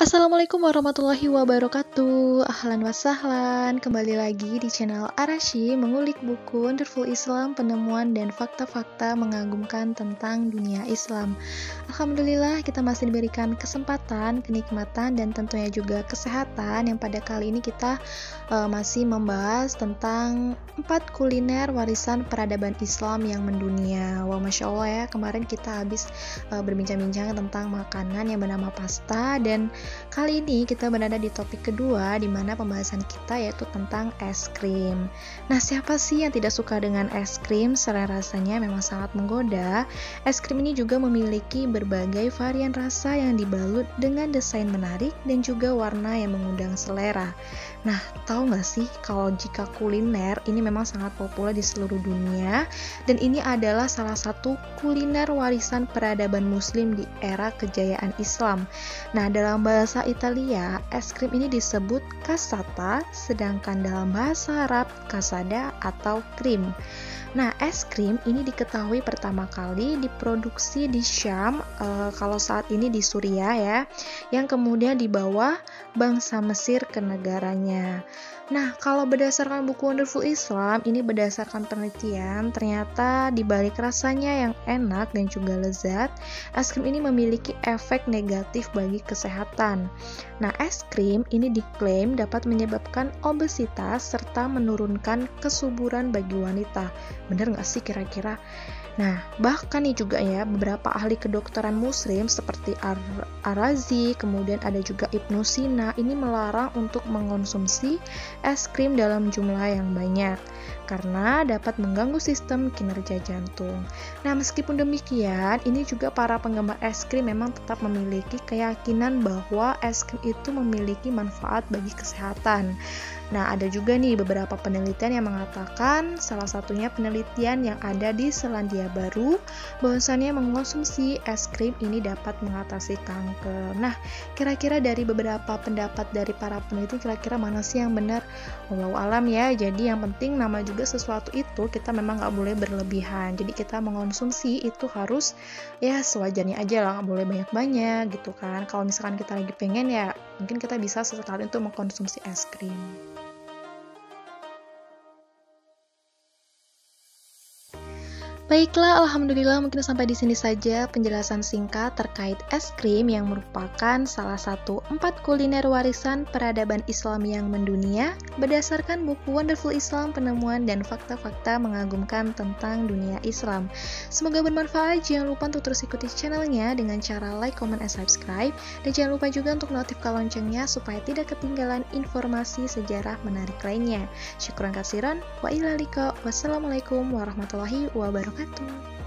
Assalamualaikum warahmatullahi wabarakatuh. Ahlan wasahlan Kembali lagi di channel Arashi Mengulik buku Wonderful Islam Penemuan dan fakta-fakta mengagumkan tentang dunia Islam. Alhamdulillah kita masih diberikan kesempatan Kenikmatan dan tentunya juga kesehatan Yang pada kali ini kita uh, masih membahas tentang Empat kuliner warisan peradaban Islam yang mendunia. Wah Masya Allah ya Kemarin kita habis uh, berbincang-bincang tentang makanan yang bernama pasta Dan Kali ini kita berada di topik kedua di mana pembahasan kita yaitu tentang es krim. Nah, siapa sih yang tidak suka dengan es krim? Selain rasanya memang sangat menggoda, es krim ini juga memiliki berbagai varian rasa yang dibalut dengan desain menarik dan juga warna yang mengundang selera. Nah, tahu nggak sih kalau jika kuliner ini memang sangat populer di seluruh dunia dan ini adalah salah satu kuliner warisan peradaban muslim di era kejayaan Islam. Nah, dalam bahasa Italia, es krim ini disebut cassata, sedangkan dalam bahasa Arab casada atau krim. Nah, es krim ini diketahui pertama kali diproduksi di Syam, e, kalau saat ini di Suriah ya, yang kemudian dibawa bangsa Mesir ke negaranya. Nah, kalau berdasarkan buku Wonderful Islam, ini berdasarkan penelitian, ternyata di balik rasanya yang enak dan juga lezat, es krim ini memiliki efek negatif bagi kesehatan. Nah, es krim ini diklaim dapat menyebabkan obesitas serta menurunkan kesuburan bagi wanita. Bener nggak sih kira-kira? Nah, bahkan nih juga ya, beberapa ahli kedokteran muslim seperti Ar Arazi, kemudian ada juga Ibnu Sina, ini melarang untuk mengonsumsi es krim dalam jumlah yang banyak karena dapat mengganggu sistem kinerja jantung. Nah, meskipun demikian, ini juga para penggemar es krim memang tetap memiliki keyakinan bahwa es krim itu memiliki manfaat bagi kesehatan. Nah, ada juga nih beberapa penelitian yang mengatakan salah satunya penelitian yang ada di Selandia Baru bahwasannya mengonsumsi es krim ini dapat mengatasi kanker. Nah, kira-kira dari beberapa pendapat dari para peneliti kira-kira mana sih yang benar? Walau alam ya. Jadi yang penting nama juga sesuatu itu kita memang nggak boleh berlebihan. Jadi kita mengonsumsi itu harus ya sewajarnya aja lah, nggak boleh banyak-banyak gitu kan. Kalau misalkan kita lagi pengen ya mungkin kita bisa sesekali untuk mengkonsumsi es krim. Baiklah, alhamdulillah mungkin sampai di sini saja penjelasan singkat terkait es krim yang merupakan salah satu empat kuliner warisan peradaban Islam yang mendunia berdasarkan buku Wonderful Islam penemuan dan fakta-fakta mengagumkan tentang dunia Islam. Semoga bermanfaat. Jangan lupa untuk terus ikuti channelnya dengan cara like, comment, and subscribe. Dan jangan lupa juga untuk notifkan loncengnya supaya tidak ketinggalan informasi sejarah menarik lainnya. Syukuran kasiran. Wa. Wassalamualaikum warahmatullahi wabarakatuh wabarakatuh.